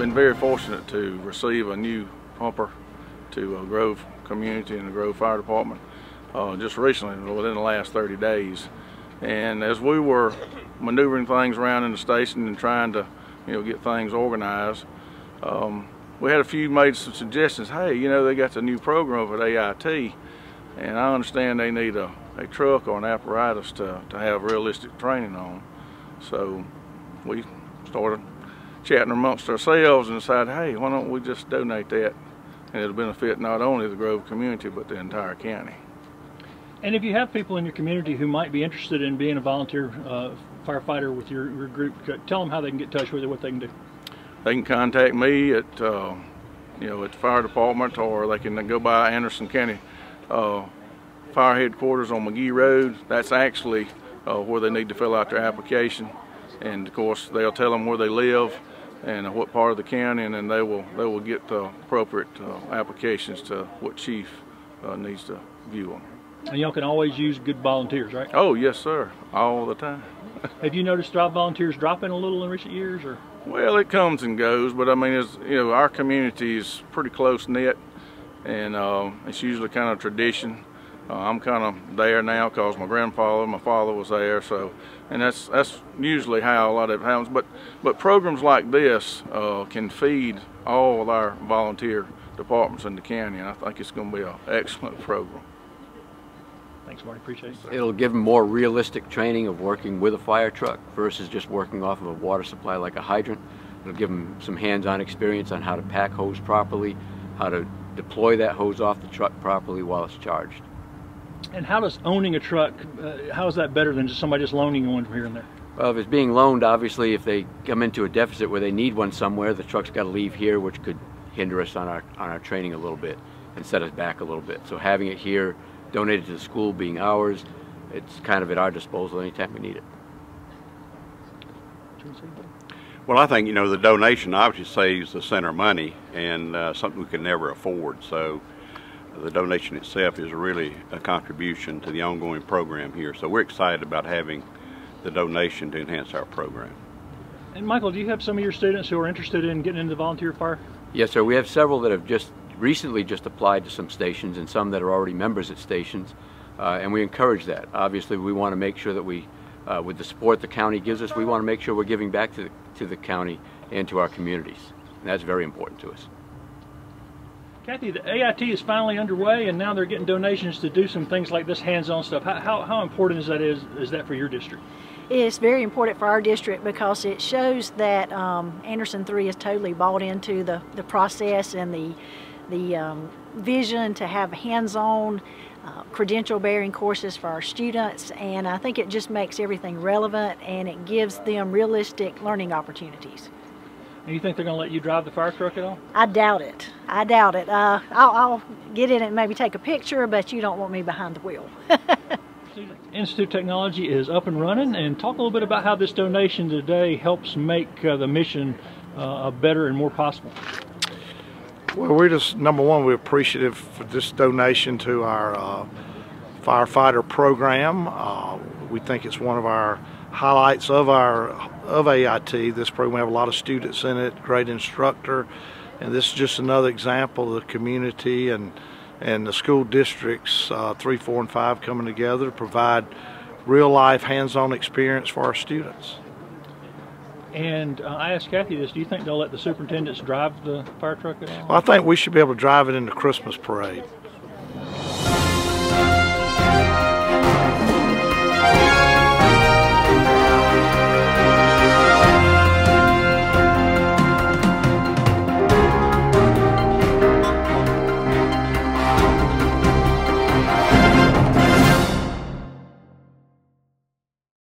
been very fortunate to receive a new pumper to Grove community and the Grove Fire Department uh, just recently, within the last 30 days. And as we were maneuvering things around in the station and trying to, you know, get things organized, um, we had a few made some suggestions. Hey, you know, they got the new program at AIT, and I understand they need a, a truck or an apparatus to, to have realistic training on. So we started chatting amongst ourselves and decided, hey, why don't we just donate that? And it'll benefit not only the Grove community, but the entire county. And if you have people in your community who might be interested in being a volunteer uh, firefighter with your, your, group, tell them how they can get in touch with you, what they can do. They can contact me at, uh, you know, at the fire department, or they can go by Anderson County uh, Fire Headquarters on McGee Road. That's actually uh, where they need to fill out their application, and of course they'll tell them where they live and what part of the county, and then they will they will get the appropriate uh, applications to what chief uh, needs to view them. And y'all can always use good volunteers, right? Oh, yes, sir. All the time. Have you noticed job volunteers dropping a little in recent years, or? Well, it comes and goes, but I mean, it's, you know, our community is pretty close knit, and uh, it's usually kind of tradition. Uh, I'm kind of there now because my grandfather, my father was there, so, and that's that's usually how a lot of it happens. But but programs like this uh, can feed all of our volunteer departments in the county, and I think it's going to be an excellent program. Thanks, Marty. Appreciate it. It'll give them more realistic training of working with a fire truck versus just working off of a water supply like a hydrant. It'll give them some hands-on experience on how to pack hose properly, how to deploy that hose off the truck properly while it's charged. And how does owning a truck, uh, how is that better than just somebody just loaning you one from here and there? Well, if it's being loaned, obviously, if they come into a deficit where they need one somewhere, the truck's got to leave here, which could hinder us on our on our training a little bit and set us back a little bit. So having it here donated to the school being ours. It's kind of at our disposal anytime we need it. Well, I think, you know, the donation obviously saves the center money and uh, something we could never afford. So the donation itself is really a contribution to the ongoing program here. So we're excited about having the donation to enhance our program. And Michael, do you have some of your students who are interested in getting into the volunteer fire? Yes, sir. We have several that have just recently just applied to some stations and some that are already members at stations, uh, and we encourage that. Obviously, we want to make sure that we, uh, with the support the county gives us, we want to make sure we're giving back to the, to the county and to our communities. And that's very important to us. Kathy, the AIT is finally underway, and now they're getting donations to do some things like this hands-on stuff. How, how, how important is that is, is that for your district? It's very important for our district because it shows that um, Anderson 3 is totally bought into the, the process and the the um, vision to have hands-on uh, credential-bearing courses for our students, and I think it just makes everything relevant and it gives them realistic learning opportunities. And you think they're going to let you drive the fire truck at all? I doubt it. I doubt it. Uh, I'll, I'll, get in and maybe take a picture, but you don't want me behind the wheel. Institute Technology is up and running, and talk a little bit about how this donation today helps make uh, the mission uh, better and more possible. Well, we're just number one. We're appreciative for this donation to our uh, firefighter program. Uh, we think it's one of our highlights of our of AIT. This program we have a lot of students in it, great instructor, and this is just another example of the community and and the school districts uh, three, four, and five coming together to provide real life hands-on experience for our students. And uh, I asked Kathy this, do you think they'll let the superintendents drive the fire truck at all? Well, I think we should be able to drive it in the Christmas parade.